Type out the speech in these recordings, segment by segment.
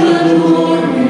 the glory.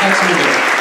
Thanks, everybody.